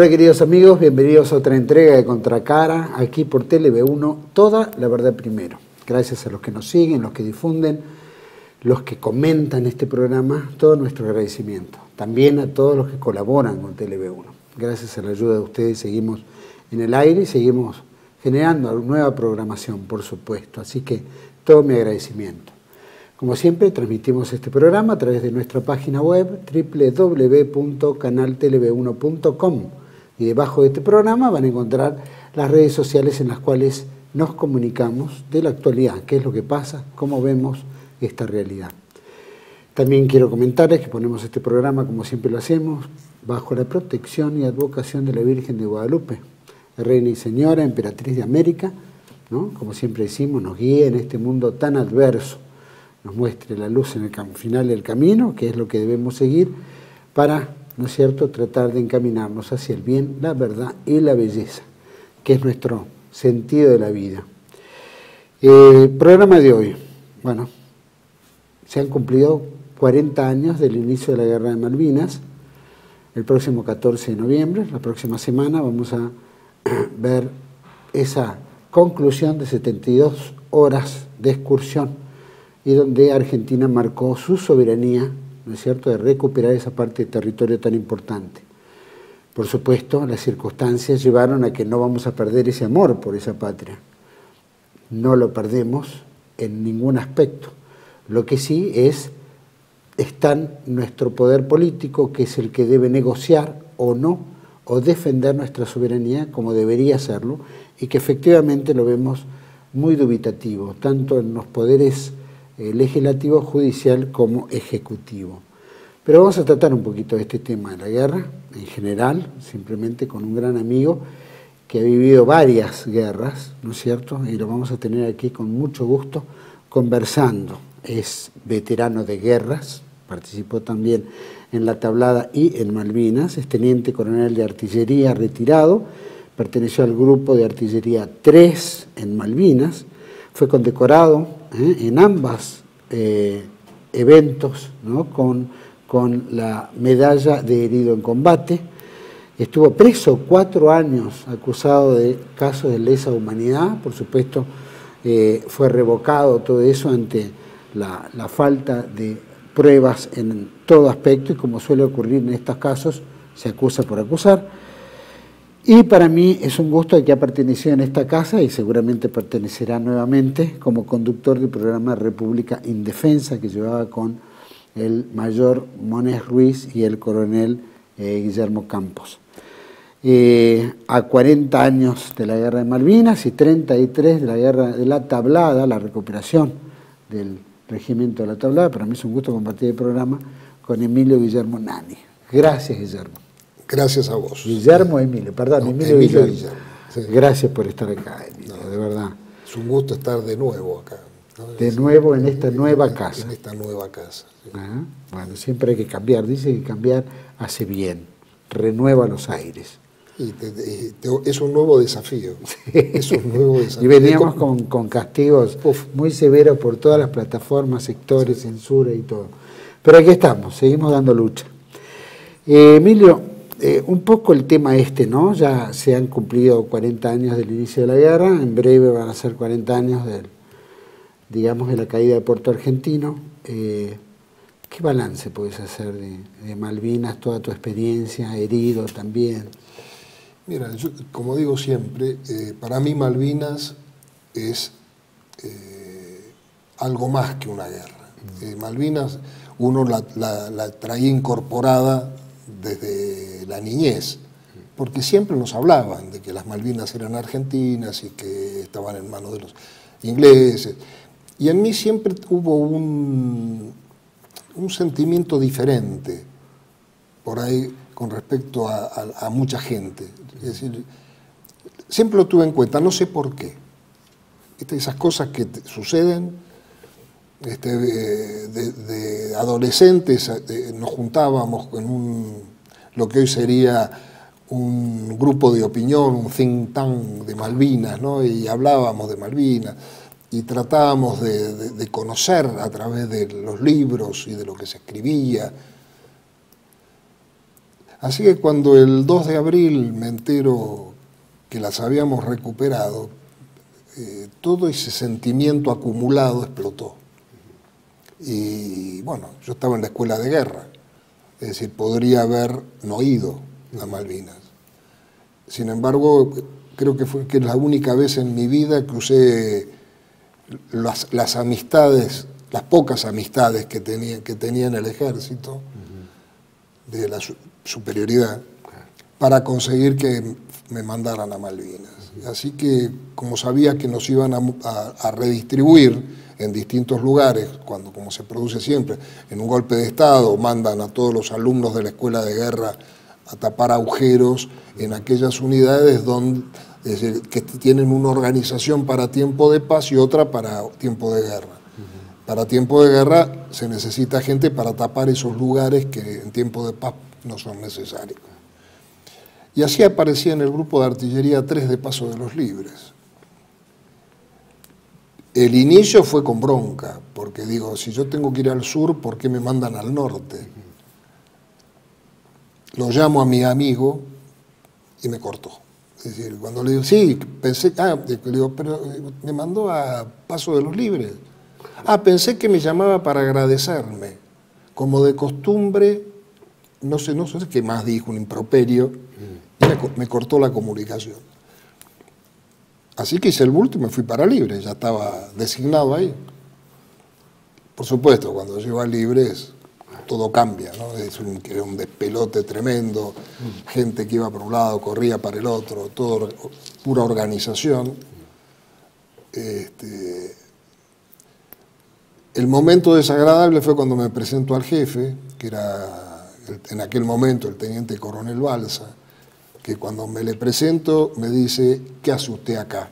Hola queridos amigos, bienvenidos a otra entrega de Contracara, aquí por TLB1, toda la verdad primero. Gracias a los que nos siguen, los que difunden, los que comentan este programa, todo nuestro agradecimiento. También a todos los que colaboran con TLB1. Gracias a la ayuda de ustedes seguimos en el aire y seguimos generando nueva programación, por supuesto. Así que todo mi agradecimiento. Como siempre, transmitimos este programa a través de nuestra página web www.canaltelev1.com y debajo de este programa van a encontrar las redes sociales en las cuales nos comunicamos de la actualidad, qué es lo que pasa, cómo vemos esta realidad. También quiero comentarles que ponemos este programa, como siempre lo hacemos, bajo la protección y advocación de la Virgen de Guadalupe, Reina y Señora, Emperatriz de América, ¿no? como siempre decimos, nos guíe en este mundo tan adverso nos muestre la luz en el final del camino, que es lo que debemos seguir, para, ¿no es cierto?, tratar de encaminarnos hacia el bien, la verdad y la belleza, que es nuestro sentido de la vida. Eh, programa de hoy. Bueno, se han cumplido 40 años del inicio de la Guerra de Malvinas. El próximo 14 de noviembre, la próxima semana, vamos a ver esa conclusión de 72 horas de excursión y donde Argentina marcó su soberanía, ¿no es cierto?, de recuperar esa parte de territorio tan importante. Por supuesto, las circunstancias llevaron a que no vamos a perder ese amor por esa patria. No lo perdemos en ningún aspecto. Lo que sí es, está nuestro poder político, que es el que debe negociar o no, o defender nuestra soberanía como debería hacerlo, y que efectivamente lo vemos muy dubitativo, tanto en los poderes eh, legislativo, judicial como ejecutivo. Pero vamos a tratar un poquito de este tema de la guerra en general, simplemente con un gran amigo que ha vivido varias guerras, ¿no es cierto? Y lo vamos a tener aquí con mucho gusto conversando. Es veterano de guerras, participó también en la tablada y en Malvinas, es teniente coronel de artillería retirado, perteneció al grupo de artillería 3 en Malvinas, fue condecorado ¿eh? en ambas eh, eventos con, con la medalla de herido en combate. Estuvo preso cuatro años acusado de casos de lesa humanidad, por supuesto eh, fue revocado todo eso ante la, la, falta de pruebas en todo aspecto y como suele ocurrir en estos casos, se acusa por acusar. Y para mí es un gusto que ha pertenecido en esta casa y seguramente pertenecerá nuevamente como conductor del programa República Indefensa que llevaba con el mayor Mones Ruiz y el coronel eh, Guillermo Campos. Eh, a 40 años de la guerra de Malvinas y 33 de la guerra de la tablada, la recuperación del regimiento de la tablada, para mí es un gusto compartir el programa con Emilio Guillermo Nani. Gracias, Guillermo. Gracias a vos. Guillermo Emilio, perdón, Emilio, Guillermo. Gracias por estar acá, Emilio, de verdad. Es un gusto estar de nuevo acá. De nuevo en esta nueva casa. En esta nueva casa. Bueno, siempre hay que cambiar. Dice que cambiar hace bien, renueva los aires. Y es un nuevo desafío. Es un nuevo desafío. y veníamos con, castigos muy severos por todas las plataformas, sectores, censura y todo. Pero aquí estamos, seguimos dando lucha. Eh, Emilio, eh, un poco el tema este, ¿no? Ya se han cumplido 40 años del inicio de la guerra, en breve van a ser 40 años del, digamos, de la caída de Puerto Argentino. Eh, ¿Qué balance puedes hacer de, Malvinas, toda tu experiencia, herido también? Mira, como digo siempre, eh, para mí Malvinas es algo más que una guerra. Malvinas uno la, la traía incorporada desde la niñez, porque siempre nos hablaban de que las Malvinas eran argentinas y que estaban en manos de los ingleses. Y en mí siempre hubo un, un sentimiento diferente por ahí con respecto a, mucha gente. Es decir, siempre lo tuve en cuenta, no sé por qué. Esas cosas que suceden, este, de, adolescentes eh, nos juntábamos en un, lo que hoy sería un grupo de opinión, un think tank de Malvinas, ¿no? y hablábamos de Malvinas y tratábamos de, conocer a través de los libros y de lo que se escribía. Así que cuando el 2 de abril me entero que las habíamos recuperado, eh, todo ese sentimiento acumulado explotó. Y bueno, yo estaba en la escuela de guerra, es decir, podría haber no ido a Malvinas. Sin embargo, creo que fue que la única vez en mi vida que usé las, amistades, las pocas amistades que tenía, que tenía en el ejército, de la superioridad, para conseguir que me mandaran a Malvinas. Así que, como sabía que nos iban a, redistribuir en distintos lugares, cuando, como se produce siempre, en un golpe de Estado mandan a todos los alumnos de la escuela de guerra a tapar agujeros en aquellas unidades donde, que tienen una organización para tiempo de paz y otra para tiempo de guerra. Para tiempo de guerra se necesita gente para tapar esos lugares que en tiempo de paz no son necesarios. Y así aparecía en el grupo de artillería 3 de Paso de los Libres. El inicio fue con bronca, porque digo, si yo tengo que ir al sur, ¿por qué me mandan al norte? Lo llamo a mi amigo y me cortó. Es decir, cuando le digo, sí, pensé, ah, le digo, pero me mandó a Paso de los Libres. Ah, pensé que me llamaba para agradecerme. Como de costumbre, no sé, no sé qué más dijo, un improperio, y me, cortó la comunicación. Así que hice el bulto y me fui para Libre, ya estaba designado ahí. Por supuesto, cuando llego a Libres todo cambia, ¿no? Es un, despelote tremendo, gente que iba por un lado, corría para el otro, todo pura organización. Este, el momento desagradable fue cuando me presento al jefe, que era en aquel momento el teniente coronel Balsa, que cuando me le presento me dice, ¿qué hace usted acá?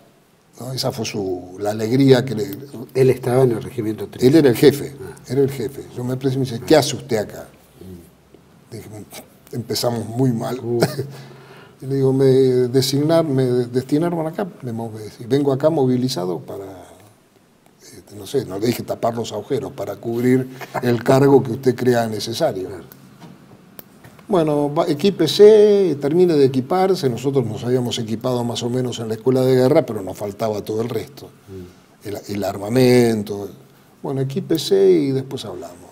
Esa fue su, la alegría que le... Él estaba en el regimiento 3. Él era el jefe, ah. era el jefe. Yo me presento y me dice, ¿qué hace usted acá? Dije, empezamos muy mal. Uh. y le digo, me designar, me destinaron acá, vengo acá movilizado para, este, no sé, no le dije tapar los agujeros, para cubrir el cargo que usted crea necesario. Bueno, equípese, termine de equiparse. Nosotros nos habíamos equipado más o menos en la escuela de guerra, pero nos faltaba todo el resto. El, armamento. Bueno, equípese y después hablamos.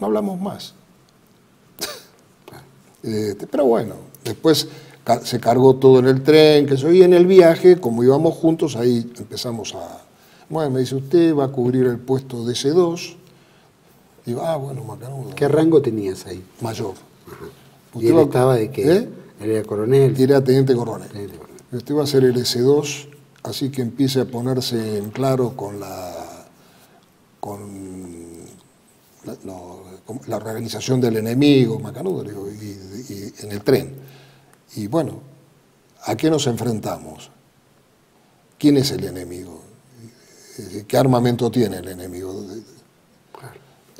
No hablamos más. Este, pero bueno, después se cargó todo en el tren, que soy en el viaje, como íbamos juntos, ahí empezamos a... Bueno, me dice, usted va a cubrir el puesto de C2. Digo, ah, bueno, macanudo. ¿Qué rango tenías ahí? Mayor. ¿Y él estaba de qué? ¿Eh? Él era coronel. Era teniente coronel. Usted va a ser el S2, así que empiece a ponerse en claro con la, con la, organización del enemigo, Macanudo, y, en el tren. Y bueno, ¿a qué nos enfrentamos? ¿Quién es el enemigo? ¿Qué armamento tiene el enemigo?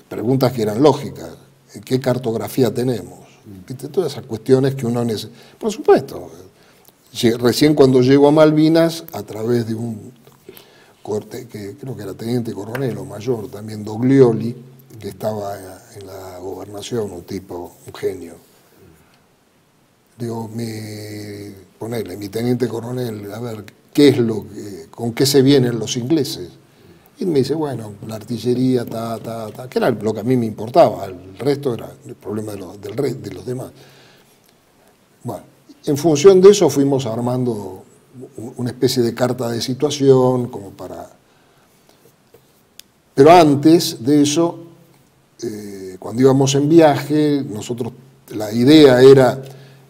Preguntas que eran lógicas. ¿Qué cartografía tenemos? Todas esas cuestiones que uno necesita. Por supuesto, recién cuando llego a Malvinas, a través de un corte, que creo que era teniente coronel o mayor, también Doglioli, que estaba en la gobernación, un tipo, un genio. Digo, mi, ponerle, mi teniente coronel, a ver, ¿qué es lo con qué se vienen los ingleses? Y me dice, bueno, la artillería, ta, ta, ta, que era lo que a mí me importaba, el resto era el problema de los, del de los demás. Bueno, en función de eso fuimos armando una especie de carta de situación, como para... Pero antes de eso, eh, cuando íbamos en viaje, nosotros, la idea era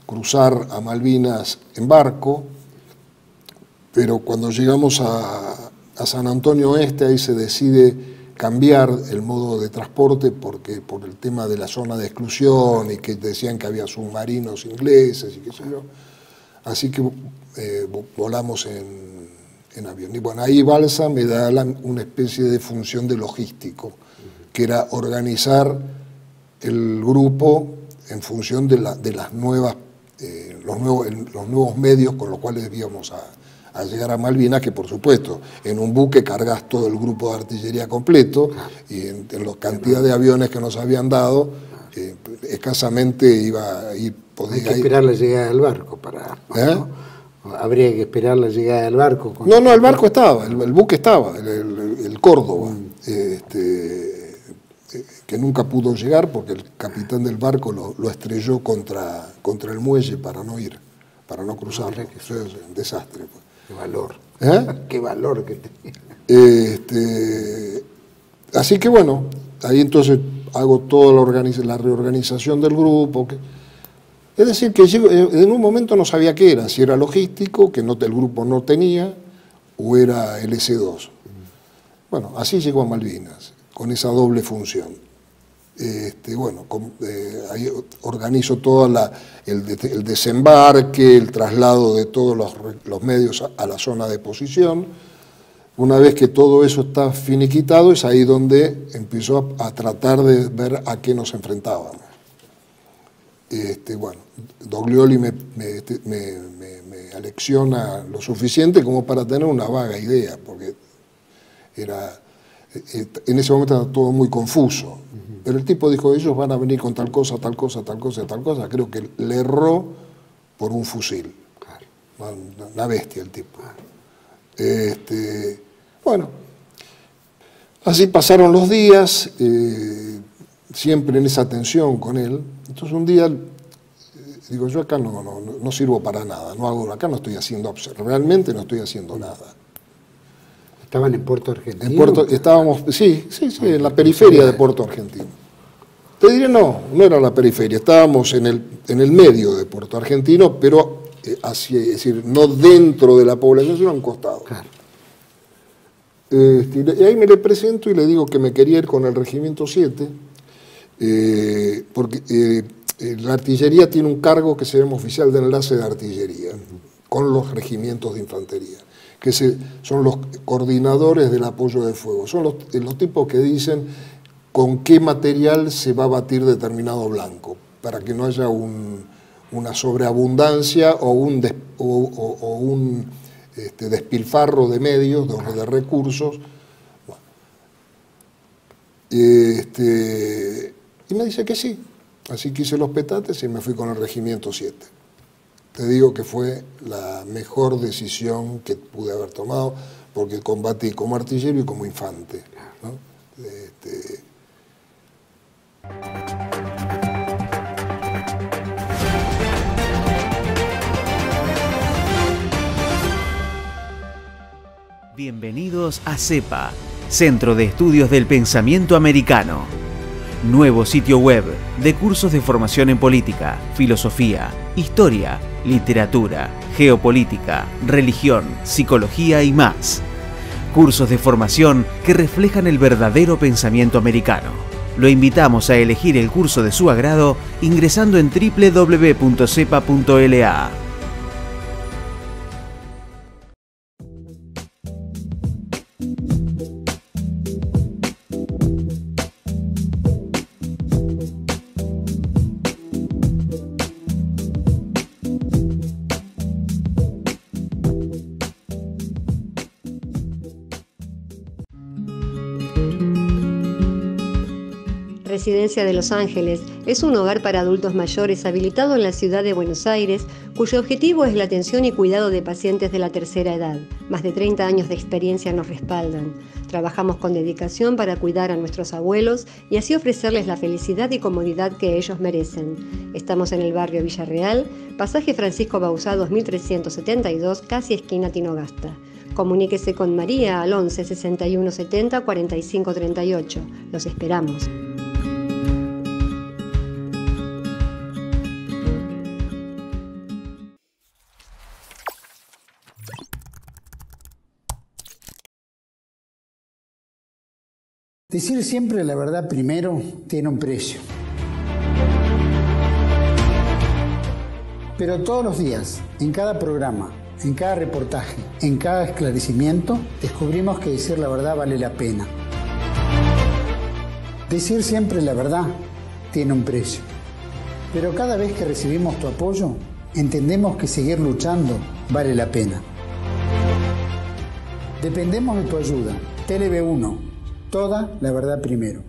cruzar a Malvinas en barco, pero cuando llegamos a, a San Antonio Este, ahí se decide cambiar el modo de transporte porque por el tema de la zona de exclusión y que decían que había submarinos ingleses y qué sé yo. Así que eh, volamos en, avión. Y bueno, ahí Balsa me da una especie de función de logístico, que era organizar el grupo en función de, de las nuevas, eh, los, nuevos, los nuevos medios con los cuales debíamos a, a llegar a Malvinas, que por supuesto en un buque cargas todo el grupo de artillería completo y en, la cantidad de aviones que nos habían dado, Eh, escasamente iba a ir... Hay que esperar la llegada del barco para... ¿Eh? Habría que esperar la llegada del barco. No, no, el barco estaba, el, buque estaba, el, Córdoba, mm. este, que nunca pudo llegar porque el capitán del barco lo, estrelló contra, contra el muelle para no ir, para no cruzar. Eso es un desastre. Pues. Qué valor. ¿Eh? Qué valor que tenía. Este, así que bueno, ahí entonces hago toda la, la reorganización del grupo. Que, es decir, que eh, en un momento no sabía qué era, si era logístico, que no, el grupo no tenía, o era el S2. Bueno, así llegó a Malvinas, con esa doble función. Este, bueno, eh, ahí organizo todo el, desembarque, el traslado de todos los, medios a, la zona de posición. Una vez que todo eso está finiquitado, es ahí donde empiezo a tratar de ver a qué nos enfrentábamos. Este, bueno, Doglioli este, me, me, alecciona lo suficiente como para tener una vaga idea, porque era, eh, en ese momento era todo muy confuso. Pero el tipo dijo, ellos van a venir con tal cosa, tal cosa, tal cosa, tal cosa. Creo que le erró por un fusil. Una bestia el tipo. Este, bueno, así pasaron los días. Eh, siempre en esa tensión con él. Entonces un día digo, yo acá no, no, sirvo para nada, no hago, acá no estoy haciendo, realmente no estoy haciendo nada. ¿Estaban en Puerto Argentino? En Puerto, estábamos, sí, sí, sí, en la periferia de Puerto Argentino. Te diré, no, no era la periferia, estábamos en el, en el medio de Puerto Argentino, pero eh, es decir, no dentro de la población, sino a un costado. Claro. Este, y ahí me le presento y le digo que me quería ir con el Regimiento 7, eh, porque eh, eh, la artillería tiene un cargo que se llama oficial de enlace de artillería con los regimientos de infantería, que son los coordinadores del apoyo de fuego. Son los, los tipos que dicen con qué material se va a batir determinado blanco, para que no haya una sobreabundancia o un, o, un este, despilfarro de medios, de, de recursos. Este, y me dice que sí. Así que hice los petates y me fui con el Regimiento 7. Te digo que fue la mejor decisión que pude haber tomado, porque combatí como artillero y como infante. Este, Bienvenidos a CEPA, Centro de Estudios del Pensamiento Americano. Nuevo sitio web de cursos de formación en política, filosofía, historia, literatura, geopolítica, religión, psicología y más. Cursos de formación que reflejan el verdadero pensamiento americano. Lo invitamos a elegir el curso de su agrado ingresando en www.cepa.la. Residencia de Los Ángeles es un hogar para adultos mayores habilitado en la ciudad de Buenos Aires, cuyo objetivo es la atención y cuidado de pacientes de la tercera edad. Más de 30 años de experiencia nos respaldan. Trabajamos con dedicación para cuidar a nuestros abuelos y así ofrecerles la felicidad y comodidad que ellos merecen. Estamos en el barrio Villarreal, pasaje Francisco Bausá 2372, casi esquina Tinogasta. Comuníquese con María al 11 61 70 45 38. Los esperamos. Decir siempre la verdad primero tiene un precio. Pero todos los días, en cada programa, en cada reportaje, en cada esclarecimiento, descubrimos que decir la verdad vale la pena. Decir siempre la verdad tiene un precio. Pero cada vez que recibimos tu apoyo, entendemos que seguir luchando vale la pena. Dependemos de tu ayuda. TLB1 Toda la verdad primero.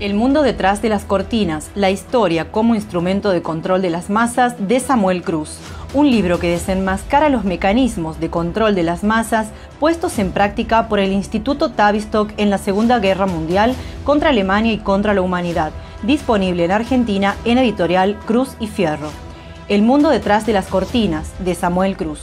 El mundo detrás de las cortinas, la historia como instrumento de control de las masas de Samuel Cruz, un libro que desenmascara los mecanismos de control de las masas puestos en práctica por el Instituto Tavistock en la Segunda Guerra Mundial contra Alemania y contra la humanidad, disponible en Argentina en editorial Cruz y Fierro. El mundo detrás de las cortinas, de Samuel Cruz.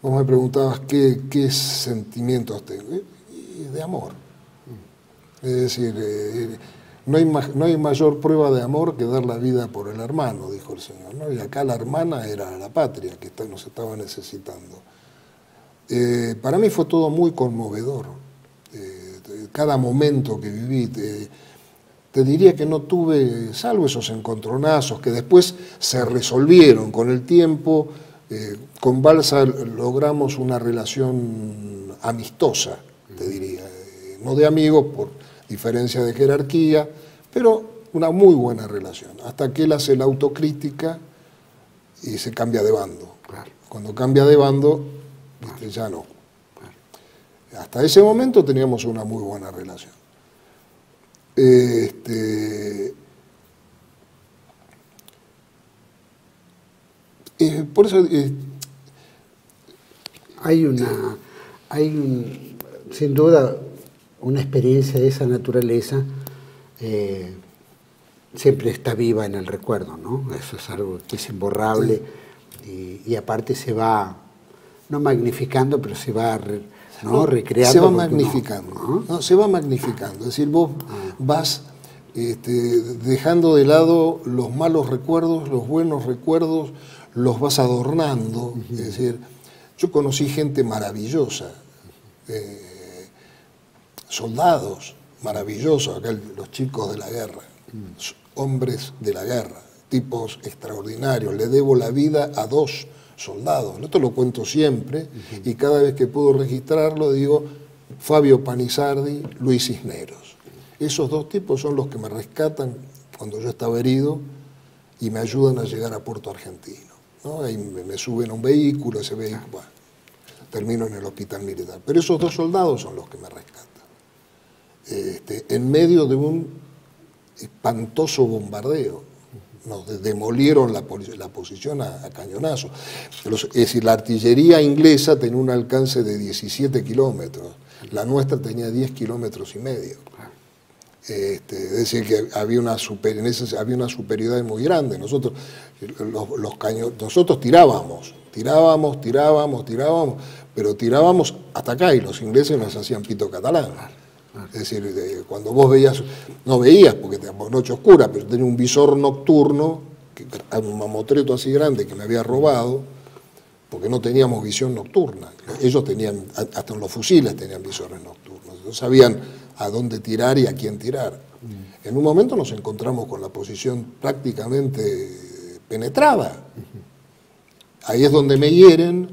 Vos me preguntabas qué, sentimientos tengo. de amor. Es decir, eh, no, hay, no hay mayor prueba de amor que dar la vida por el hermano, dijo el Señor. Y acá la hermana era la patria que nos estaba necesitando. Eh, para mí fue todo muy conmovedor. Eh, cada momento que viví, te, diría que no tuve, salvo esos encontronazos que después se resolvieron con el tiempo, eh, con Balsa logramos una relación amistosa, te diría, eh, no de amigos por diferencia de jerarquía, pero una muy buena relación, hasta que él hace la autocrítica y se cambia de bando. Cuando cambia de bando, ya no. Hasta ese momento teníamos una muy buena relación. Este, Eh, por eso eh, hay una, hay sin duda una experiencia de esa naturaleza eh, siempre está viva en el recuerdo, ¿no? Eso es algo que es imborrable y, aparte se va, no magnificando, pero se va ¿no? recreando. Se va magnificando, ¿no? se va magnificando. Es decir, vos ah. vas este, dejando de lado los malos recuerdos, los buenos recuerdos, los vas adornando. Es decir, yo conocí gente maravillosa, eh, soldados maravillosos, acá los chicos de la guerra, hombres de la guerra, tipos extraordinarios. Le debo la vida a dos soldados. Esto lo cuento siempre y cada vez que puedo registrarlo digo Fabio Panizardi, Luis Cisneros. Esos dos tipos son los que me rescatan cuando yo estaba herido y me ayudan a llegar a Puerto Argentino. Ahí me, suben a un vehículo, ese vehículo, termino en el hospital militar. Pero esos dos soldados son los que me rescatan. Este, en medio de un espantoso bombardeo. Nos demolieron la, posición a, cañonazo. es decir, la artillería inglesa tenía un alcance de 17 kilómetros, la nuestra tenía 10 kilómetros y medio. Este, es decir, que había una, super, había una superioridad muy grande. Nosotros, los, caños, nosotros tirábamos, tirábamos, tirábamos, tirábamos, pero tirábamos hasta acá y los ingleses nos hacían pito catalán. Es decir, cuando vos veías, no veías porque teníamos noche oscura, pero tenía un visor nocturno, que, un mamotreto así grande que me había robado, porque no teníamos visión nocturna. Ellos tenían, hasta en los fusiles tenían visores nocturnos. Entonces sabían a dónde tirar y a quién tirar. En un momento nos encontramos con la posición prácticamente penetrada. Ahí es donde me hieren,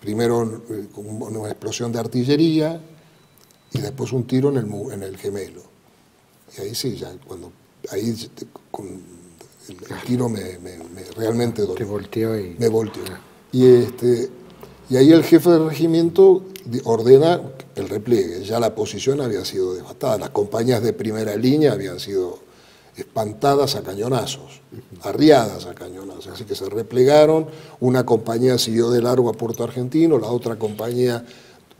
primero eh, con una explosión de artillería y después un tiro en el, en el gemelo. Y ahí sí, ya cuando ahí con el, tiro me, realmente dolió. Te volteó y... Me volteó. Y, este, y ahí el jefe del regimiento ordena el repliegue. Ya la posición había sido devastada. Las compañías de primera línea habían sido espantadas a cañonazos, arriadas a cañonazos. Así que se replegaron. Una compañía siguió de largo a Puerto Argentino, la otra compañía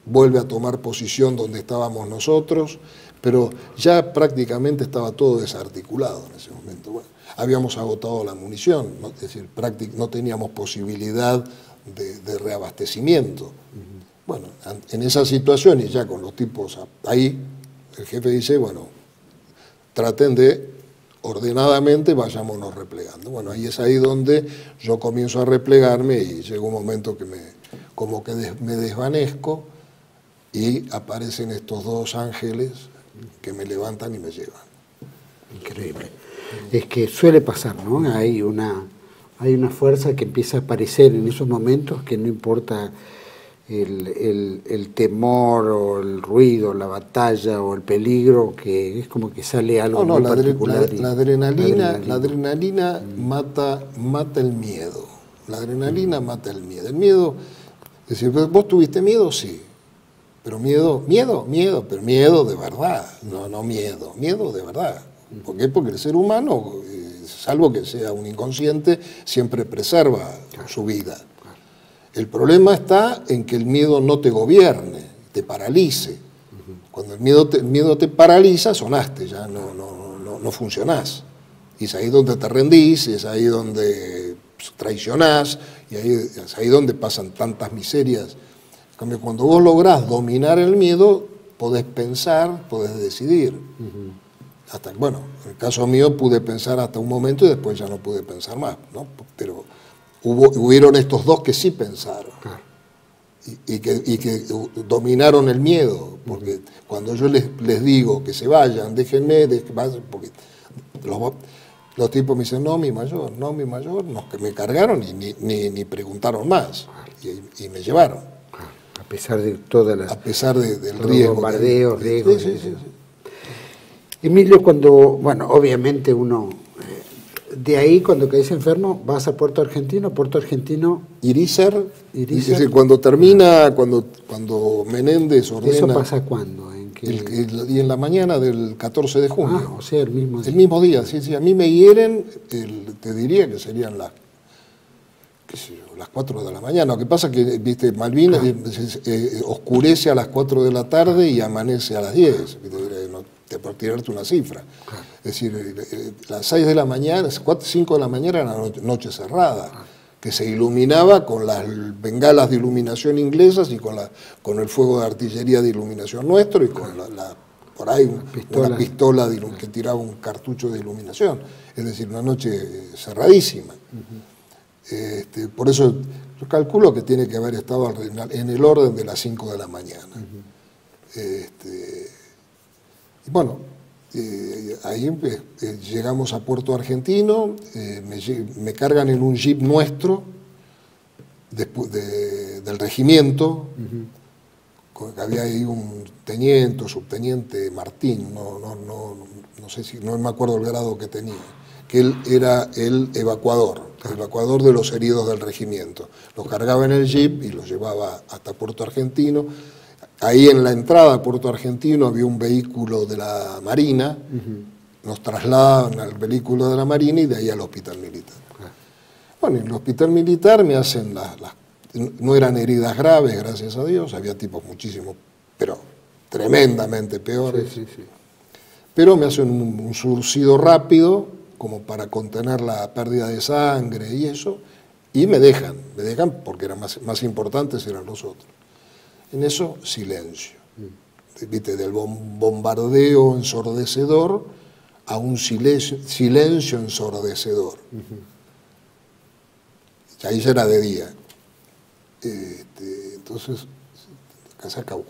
vuelve a tomar posición donde estábamos nosotros, pero ya prácticamente estaba todo desarticulado en ese momento. habíamos agotado la munición, es decir, no teníamos posibilidad de, reabastecimiento. Bueno, en esa situación y ya con los tipos ahí, el jefe dice, bueno, traten de ordenadamente vayámonos replegando. Bueno, ahí es ahí donde yo comienzo a replegarme y llega un momento que me, como que me desvanezco y aparecen estos dos ángeles que me levantan y me llevan. Increíble. Es que suele pasar, ¿no? Hay una, hay una fuerza que empieza a aparecer en esos momentos que no importa el, temor o el ruido, la batalla o el peligro, que es como que sale algo no, no, la, particular. La, adrenalina, la adrenalina, mata, mata el miedo. La adrenalina mata el miedo. El miedo, es decir, ¿vos tuviste miedo? Sí. Pero miedo, miedo, miedo, pero miedo de verdad, no, no miedo, miedo de verdad. ¿Por qué? Porque el ser humano, eh, salvo que sea un inconsciente, siempre preserva su vida. El problema está en que el miedo no te gobierne, te paralice. Cuando el miedo te, miedo te paraliza, sonaste, ya no, no, no, funcionás. Y es ahí donde te rendís, y es ahí donde traicionás, y ahí, es ahí donde pasan tantas miserias. Cambio, cuando vos lográs dominar el miedo, podés pensar, podés decidir. Hasta, bueno, en el caso mío pude pensar hasta un momento y después ya no pude pensar más, ¿no? Pero Hubo, hubieron estos dos que sí pensaron y, que, dominaron el miedo, porque cuando yo les, les, digo que se vayan, déjenme, porque los, tipos me dicen, no, mi mayor, no, mi mayor, no, que me cargaron y ni, ni, preguntaron más y, me llevaron. A pesar de todas las... A pesar del riesgo. Bombardeos, riesgos. Emilio, cuando, bueno, obviamente uno de ahí, cuando caes enfermo, vas a Puerto Argentino, Puerto Argentino... Irizar, Irizar. cuando termina, cuando, cuando Menéndez ordena... ¿Eso pasa cuándo? ¿En y en la mañana del 14 de junio. Ah, o sea, el mismo día. El mismo día, sí, sí. A mí me hieren, te diría que serían las, las 4 de la mañana. Lo que pasa es que, viste, Malvinas ah. eh, eh, oscurece a las 4 de la tarde y amanece a las 10 por tirarte una cifra. Es decir, eh, eh, las 6 de la mañana, 4, 5 de la mañana era noche cerrada, que se iluminaba con las bengalas de iluminación inglesas y con, la, con el fuego de artillería de iluminación nuestro y con la, por ahí una pistola, que tiraba un cartucho de iluminación. Es decir, una noche cerradísima. Este, por eso yo calculo que tiene que haber estado en el orden de las 5 de la mañana. este, y bueno, eh, ahí eh, llegamos a Puerto Argentino, eh, me, cargan en un jeep nuestro del regimiento, había ahí un teniente o subteniente Martín, no, no, no, no, sé si, no me acuerdo el grado que tenía, que él era el evacuador, el evacuador de los heridos del regimiento. Los cargaba en el jeep y los llevaba hasta Puerto Argentino Ahí en la entrada a Puerto Argentino había un vehículo de la Marina, nos trasladaban al vehículo de la Marina y de ahí al hospital militar. Bueno, en el hospital militar me hacen las, No eran heridas graves, gracias a Dios, había tipos muchísimos, pero tremendamente peores. Pero me hacen un, surcido rápido, como para contener la pérdida de sangre y eso, y me dejan, me dejan porque eran más, más importantes eran los otros. En eso, silencio. ¿Viste? Del bombardeo ensordecedor a un silencio, silencio ensordecedor. Ahí ya era de día. Este, entonces, acá se acabó.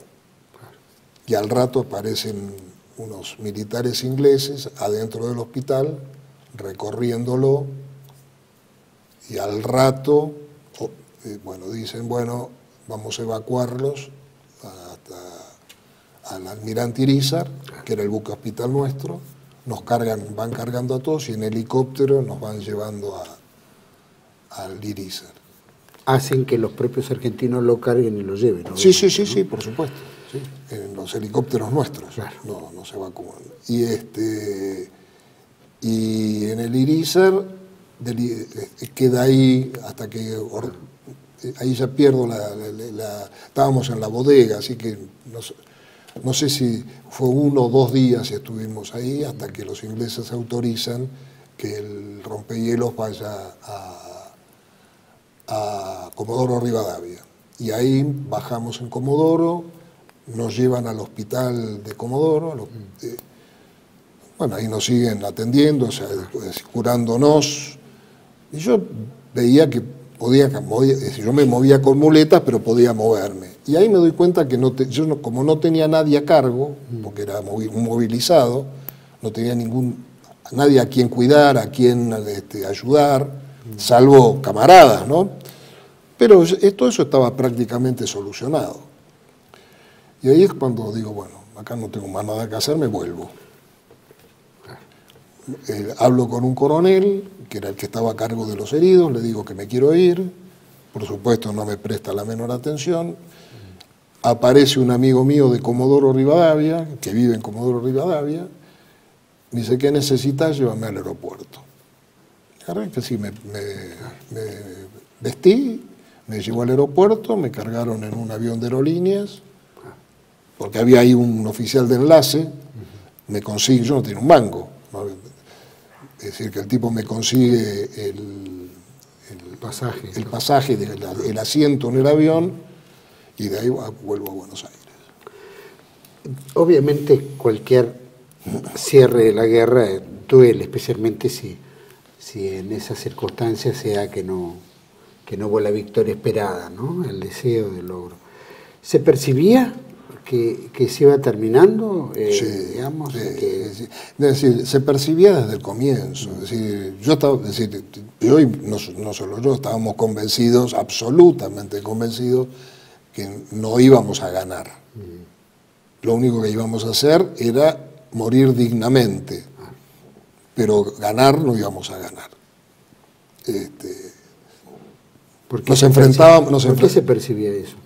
Y al rato aparecen unos militares ingleses adentro del hospital, recorriéndolo, y al rato, oh, eh, bueno, dicen, bueno, vamos a evacuarlos hasta al almirante Irizar, que era el buque hospital nuestro, nos cargan, van cargando a todos y en helicóptero nos van llevando a, al Irizar. Hacen que los propios argentinos lo carguen y lo lleven. ¿no? Sí, sí, sí, sí, por supuesto. En los helicópteros nuestros, no, no se evacúan. Y, este, y el Irizar eh, queda ahí hasta que ahí ya pierdo la, Estábamos en la bodega, así que no, sé si fue uno o dos días estuvimos ahí hasta que los ingleses autorizan que el rompehielos vaya a, a Comodoro Rivadavia. Y ahí bajamos en Comodoro, nos llevan al hospital de Comodoro, eh, bueno, ahí nos siguen atendiendo, o sea, curándonos. Y yo veía que podía, yo me movía con muletas, pero podía moverme. Y ahí me doy cuenta que no yo como no tenía nadie a cargo, porque era movilizado, no tenía ningún, nadie a quien cuidar, a quien este, ayudar, salvo camaradas, ¿no? Pero todo eso estaba prácticamente solucionado. Y ahí es cuando digo, bueno, acá no tengo más nada que hacer, me vuelvo. Eh, hablo con un coronel, que era el que estaba a cargo de los heridos, le digo que me quiero ir, por supuesto no me presta la menor atención. Aparece un amigo mío de Comodoro Rivadavia, que vive en Comodoro Rivadavia, me dice, ¿qué necesitas? Llévame al aeropuerto. Que sí, me, vestí, me llevó al aeropuerto, me cargaron en un avión de aerolíneas, porque había ahí un oficial de enlace, me consigue, yo no tengo un mango, es decir, que el tipo me consigue el, pasaje, el, pasaje el asiento en el avión y de ahí vuelvo a Buenos Aires. Obviamente cualquier cierre de la guerra duele, especialmente si, si en esas circunstancias sea que no, que no hubo la victoria esperada, ¿no? el deseo del logro. ¿Se percibía que, que se iba terminando? Eh, sí, digamos, es decir, se percibía desde el comienzo. Es decir, yo estaba, es decir, yo y no, no solo yo, estábamos convencidos, absolutamente convencidos, que no íbamos a ganar. Mm. Lo único que íbamos a hacer era morir dignamente, pero ganar no íbamos a ganar. Este, ¿Por qué nos enfrentábamos. ¿Por qué se percibía eso?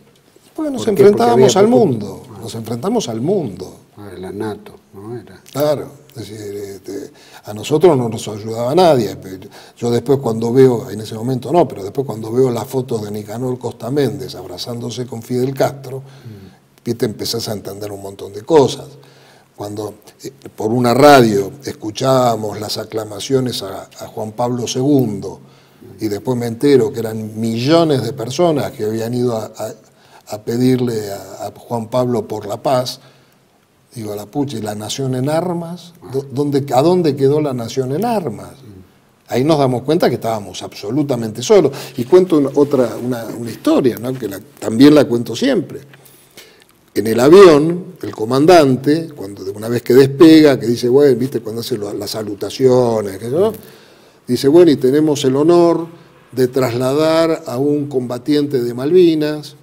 Porque nos enfrentábamos al mundo, ah. Nos enfrentamos al mundo. Ah, la NATO, ¿no? Era. Claro, es decir, este, a nosotros no nos ayudaba nadie. Yo después cuando veo, en ese momento no, pero después cuando veo las fotos de Nicanor Costa Méndez abrazándose con Fidel Castro, mm. te empezás a entender un montón de cosas cuando eh, por una radio escuchábamos las aclamaciones a, Juan Pablo II y después me entero que eran millones de personas que habían ido a, pedirle a, Juan Pablo por la paz, digo, a la pucha, ¿y la nación en armas? ¿Dónde, ¿A dónde quedó la nación en armas? Ahí nos damos cuenta que estábamos absolutamente solos. Y cuento otra, una, historia, que también la cuento siempre en el avión, el comandante, cuando una vez que despega, que dice, bueno, viste, cuando hace las salutaciones, dice, bueno, y tenemos el honor de trasladar a un combatiente de Malvinas,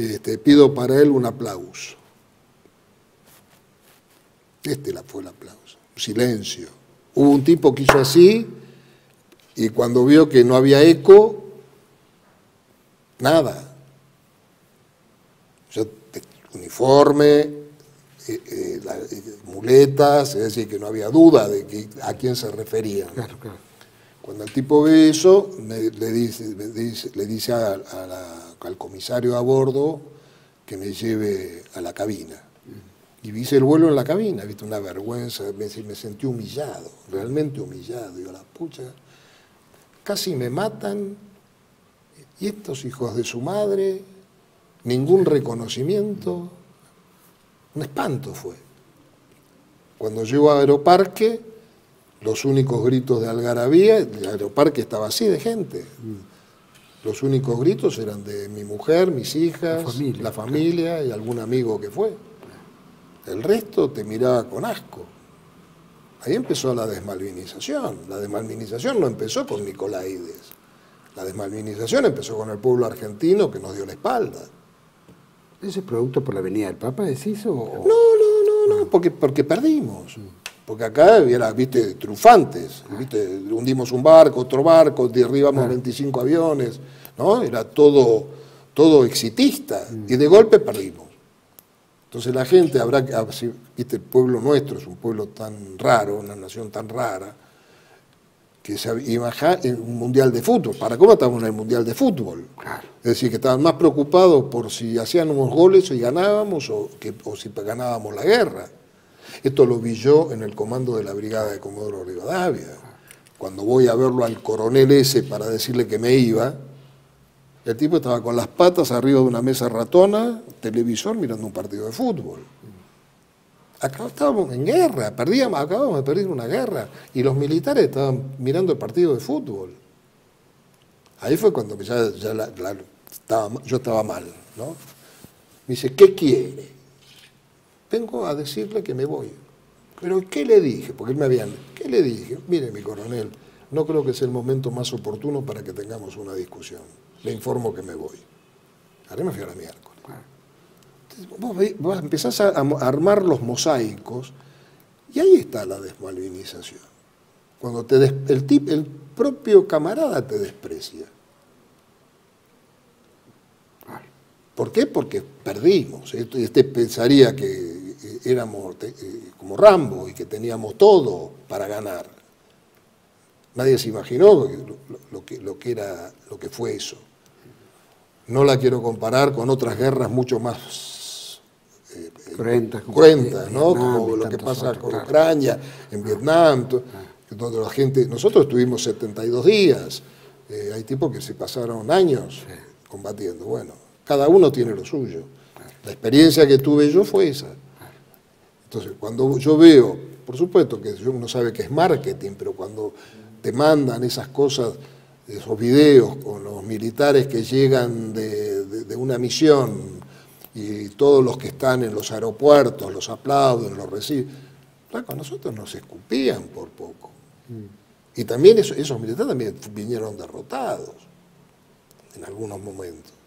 este, pido para él un aplauso. Este fue el aplauso, silencio. Hubo un tipo que hizo así y cuando vio que no había eco, nada uniforme, eh, eh, eh, muletas, es decir, que no había duda de a quién se refería. Cuando el tipo ve eso, le dice, le dice, al comisario a bordo que me lleve a la cabina. Mm. Y hice el vuelo en la cabina, viste, una vergüenza, me, me sentí humillado, realmente humillado. Digo, la pucha, casi me matan, y estos hijos de su madre, ningún reconocimiento, un espanto fue. Cuando llego a Aeroparque, los únicos gritos de algarabía, el Aeroparque estaba así de gente. Los únicos gritos eran de mi mujer, mis hijas, la familia, y algún amigo que fue. El resto te miraba con asco. Ahí empezó la desmalvinización. La desmalvinización no empezó con Nicolaides. La desmalvinización empezó con el pueblo argentino que nos dio la espalda. ¿Ese producto por la Avenida del Papa decís? O... No, no, no, no, porque, porque perdimos. Porque acá era, viste, triunfantes. ¿viste? Hundimos un barco, otro barco, derribamos 25 aviones, ¿no? Era todo, todo exitista. Y de golpe perdimos. Entonces la gente habrá que, viste, el pueblo nuestro es un pueblo tan raro, una nación tan rara, que se en un mundial de fútbol. ¿Para cómo estábamos en el mundial de fútbol? Es decir, que estaban más preocupados por si hacían unos goles y ganábamos o, que, o si ganábamos la guerra. Esto lo vi yo en el comando de la brigada de Comodoro Rivadavia. Cuando voy a verlo al coronel ese para decirle que me iba, el tipo estaba con las patas arriba de una mesa ratona, televisor, mirando un partido de fútbol. Acá estábamos en guerra, acabamos de perder una guerra y los militares estaban mirando el partido de fútbol. Ahí fue cuando yo estaba mal, ¿no? Dice, ¿qué quiere? Vengo a decirle que me voy. Pero ¿qué le dije? Porque él me había... ¿Qué le dije? Mire, mi coronel, no creo que sea el momento más oportuno para que tengamos una discusión. le informo que me voy. Ahora me fui a la miércoles. vos, vos, empezás a, armar los mosaicos y ahí está la desmalvinización. Cuando te el, tip, el propio camarada te desprecia. ¿Por qué? Porque perdimos. Este pensaría que éramos eh, como Rambo y que teníamos todo para ganar. Nadie se imaginó lo, que, lo, que, era, lo que fue eso. No la quiero comparar con otras guerras mucho más eh, cruentas, ¿no? como lo que pasa con Ucrania, en Vietnam, ah. donde la gente, nosotros estuvimos 72 días, eh, hay tipos que se pasaron años combatiendo. Bueno, cada uno tiene lo suyo. La experiencia que tuve yo fue esa. Entonces, cuando yo veo, por supuesto que uno sabe que es marketing, pero cuando te mandan esas cosas, esos videos con los militares que llegan de, una misión y todos los que están en los aeropuertos los aplauden, los reciben, con nosotros nos escupían por poco. Y también esos militares también vinieron derrotados en algunos momentos.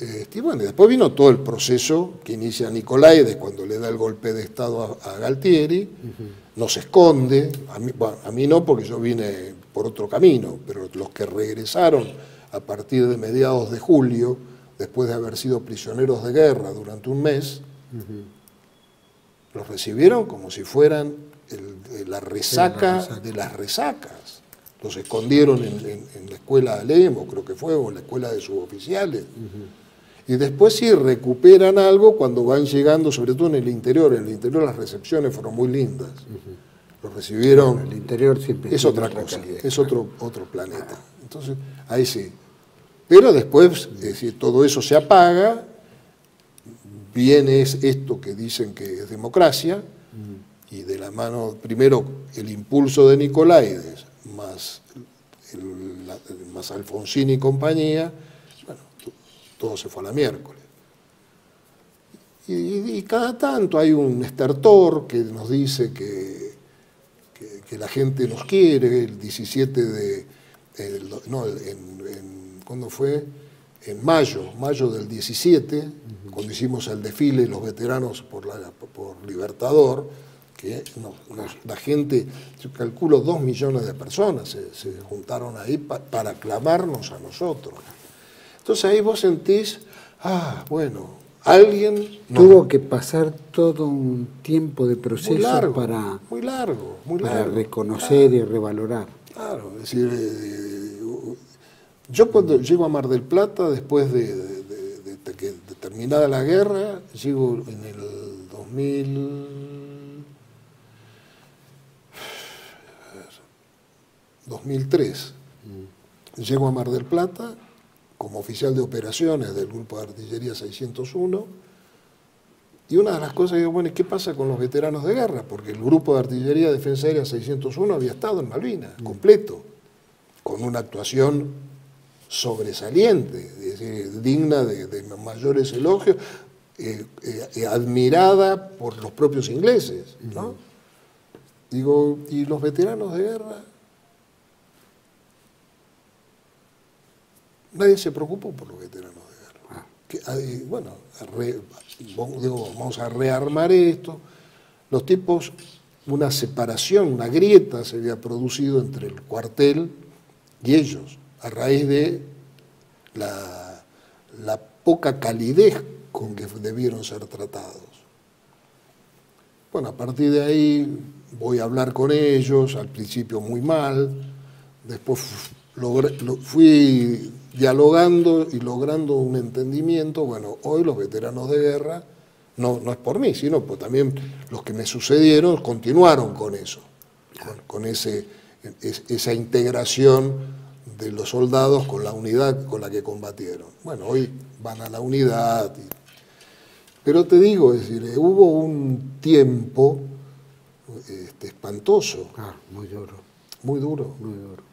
Este, y bueno, después vino todo el proceso que inicia Nicolaides cuando le da el golpe de Estado a, Galtieri, no se esconde, a mí, a mí no porque yo vine por otro camino, pero los que regresaron a partir de mediados de julio, después de haber sido prisioneros de guerra durante un mes, los recibieron como si fueran la resaca. de las resacas los escondieron en, la escuela de Lemo, creo que fue, o en la escuela de suboficiales. Y después sí recuperan algo cuando van llegando, sobre todo en el interior. En el interior las recepciones fueron muy lindas. Los recibieron. el interior siempre es otra cosa, es otro, otro planeta. Entonces, ahí sí. Pero después, es decir, todo eso se apaga, viene esto que dicen que es democracia, y de la mano, primero, el impulso de Nicolaides más, más Alfonsín y compañía, bueno, todo se fue a la miércoles. Y, cada tanto hay un estertor que nos dice que, que, la gente nos quiere, el 17 de, no, en, ¿cuándo fue? En mayo, mayo del 17, cuando hicimos el desfile los veteranos por, la, por Libertador, que la gente, yo calculo dos millones de personas se, juntaron ahí para aclamarnos a nosotros. Entonces ahí vos sentís, ah, bueno, alguien... Tuvo que pasar todo un tiempo de proceso para, muy largo, muy para reconocer y revalorar. Claro, es decir, eh, yo cuando llego a Mar del Plata, después de, de, de terminada la guerra, llego en el 2000... 2003. Llego a Mar del Plata como oficial de operaciones del Grupo de Artillería 601 y una de las cosas que digo, bueno, ¿qué pasa con los veteranos de guerra? Porque el Grupo de Artillería Defensa Aérea 601 había estado en Malvinas, mm. completo, con una actuación sobresaliente, digna de, mayores elogios, eh, eh, admirada por los propios ingleses. ¿no? Digo, ¿y los veteranos de guerra? Nadie se preocupó por los veteranos de guerra. Ah. bueno, vamos a rearmar esto. Los tipos, una separación, una grieta se había producido entre el cuartel y ellos, a raíz de la, la poca calidez con que debieron ser tratados. Bueno, a partir de ahí voy a hablar con ellos, al principio muy mal, después fui dialogando y logrando un entendimiento, bueno, hoy los veteranos de guerra, no, no es por mí, sino pues también los que me sucedieron continuaron con eso, con, ese, esa integración de los soldados con la unidad con la que combatieron. Bueno, hoy van a la unidad. pero te digo, es decir, hubo un tiempo este, espantoso. Ah, muy duro. Muy duro. Muy duro.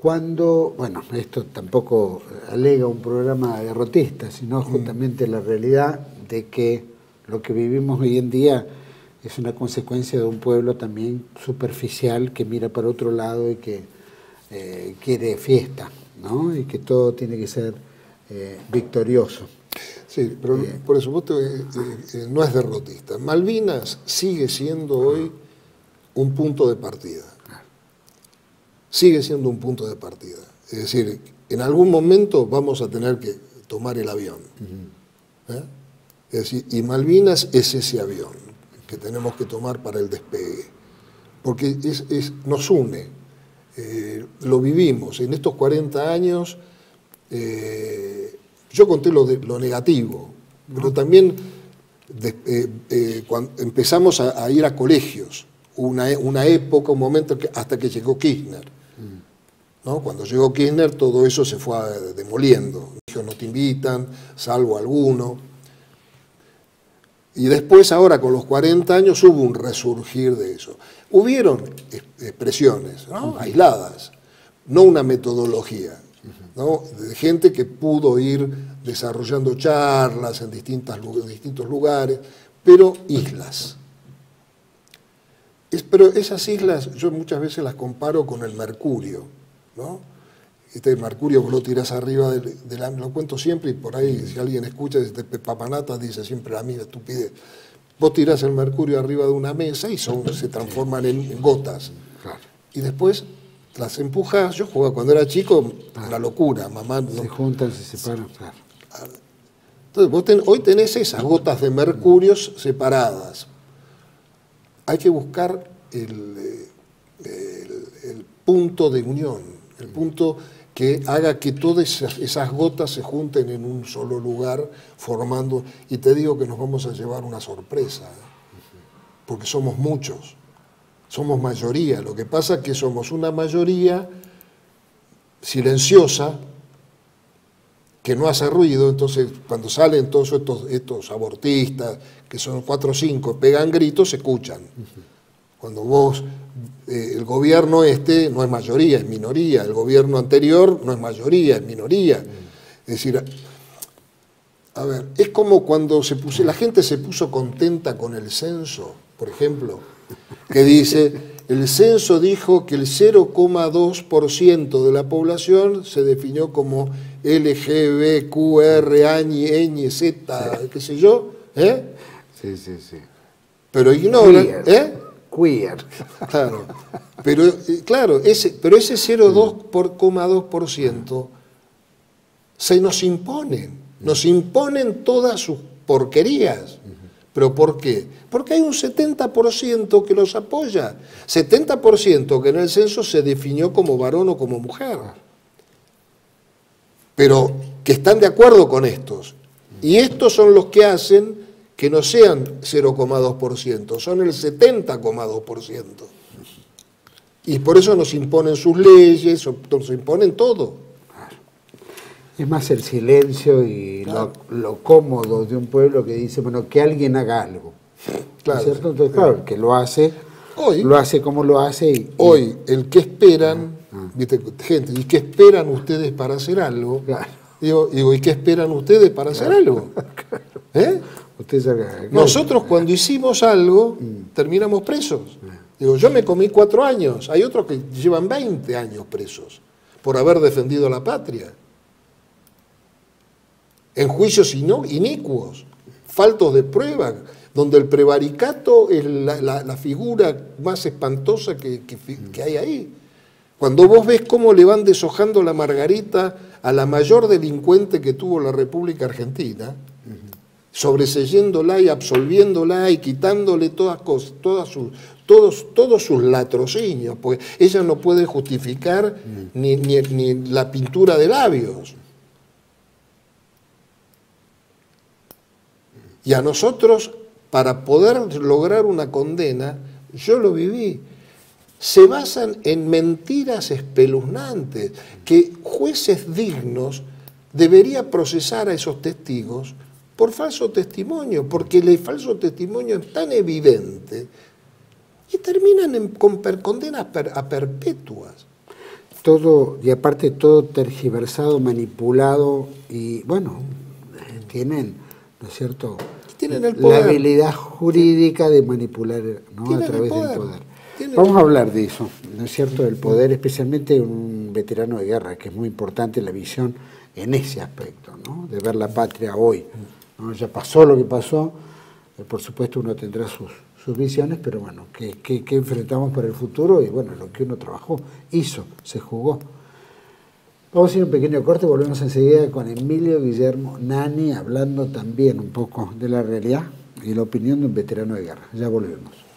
Cuando, bueno, esto tampoco alega un programa derrotista, sino mm. justamente la realidad de que lo que vivimos hoy en día es una consecuencia de un pueblo también superficial que mira para otro lado y que eh, quiere fiesta. ¿no? y que todo tiene que ser eh, victorioso. Sí, pero por eso vos no es derrotista. Malvinas sigue siendo hoy un punto de partida. Sigue siendo un punto de partida. Es decir, en algún momento vamos a tener que tomar el avión. ¿eh? Es decir, y Malvinas es ese avión que tenemos que tomar para el despegue, porque es, nos une, eh, lo vivimos. En estos 40 años, eh, yo conté lo, de, lo negativo, pero también cuando empezamos a, ir a colegios, una, una época, un momento hasta que llegó Kirchner cuando llegó Kirchner todo eso se fue demoliendo. Dijo, no te invitan, salvo alguno. Y después, ahora con los 40 años, hubo un resurgir de eso. Hubieron expresiones aisladas, no una metodología, de gente que pudo ir desarrollando charlas en, distintas, distintos lugares, pero islas. pero esas islas yo muchas veces las comparo con el mercurio. ¿No? Este mercurio vos lo tirás arriba del, del, lo cuento siempre y por ahí si alguien escucha este papanata dice siempre la misma estupidez. Vos tirás el mercurio arriba de una mesa y son, se transforman en, gotas. Y después las empujas, yo jugaba cuando era chico, la locura, mamá. Se juntan, se separan, Entonces vos hoy tenés esas gotas de mercurio separadas. Hay que buscar el, el punto de unión el punto que haga que todas esas gotas se junten en un solo lugar, formando, y te digo que nos vamos a llevar una sorpresa, ¿eh? porque somos muchos, somos mayoría, lo que pasa es que somos una mayoría silenciosa, que no hace ruido, entonces cuando salen todos estos, estos abortistas, que son cuatro o cinco, pegan gritos, se escuchan. Cuando vos eh, el gobierno este no es mayoría, es minoría, el gobierno anterior no es mayoría, es minoría. Es decir, a ver, es como cuando se puso, la gente se puso contenta con el censo, por ejemplo, que dice, el censo dijo que el 0,2% de la población se definió como LGBTQR, ñ, Z, qué sé yo, ¿eh? Sí, sí, sí. Pero ignoran, ¿eh? Queer. Claro, pero, eh, claro, ese, pero ese 0,2% se nos imponen, nos imponen todas sus porquerías. ¿Pero por qué? Porque hay un 70% que los apoya, 70% que en el censo se definió como varón o como mujer, pero que están de acuerdo con estos. Y estos son los que hacen que no sean 0,2%, son el 70,2%. Y por eso nos imponen sus leyes, nos imponen todo. Es más el silencio y lo, cómodo de un pueblo que dice, bueno, que alguien haga algo. Claro. ¿cierto? Entonces, claro, que lo hace, hoy, lo hace como lo hace. Y, hoy, el que esperan, ah, ah. ¿viste? gente, ¿y qué esperan ustedes para hacer algo? Digo, digo, ¿y qué esperan ustedes para hacer allo? ¿Eh? Nosotros cuando hicimos algo mm. terminamos presos. Digo, yo me comí cuatro años, hay otros que llevan 20 años presos por haber defendido la patria. En juicios inicuos, faltos de prueba, donde el prevaricato es la, figura más espantosa que, que hay ahí. Cuando vos ves cómo le van deshojando la margarita a la mayor delincuente que tuvo la República Argentina, sobreseyéndola y absolviéndola y quitándole todas, todas sus, todos, todos sus latrocinios, porque ella no puede justificar mm. ni, ni, la pintura de labios. Y a nosotros, para poder lograr una condena, yo lo viví, se basan en mentiras espeluznantes, que jueces dignos deberían procesar a esos testigos por falso testimonio, porque el falso testimonio es tan evidente y terminan con condenas a perpetuas. Todo, y aparte todo tergiversado, manipulado, y bueno, tienen, ¿no es cierto? Tienen el poder. La habilidad jurídica de manipular ¿no? a través del poder. Vamos a hablar de eso, ¿no es cierto? Del poder, especialmente un veterano de guerra, que es muy importante la visión en ese aspecto, ¿no? De ver la patria hoy. Ya pasó lo que pasó, eh, por supuesto uno tendrá sus, sus visiones, pero bueno, ¿qué, ¿qué, enfrentamos para el futuro? Y bueno, lo que uno trabajó, hizo, se jugó. Vamos a ir un pequeño corte, volvemos enseguida con Emilio Guillermo Nani, hablando también un poco de la realidad y la opinión de un veterano de guerra. Ya volvemos.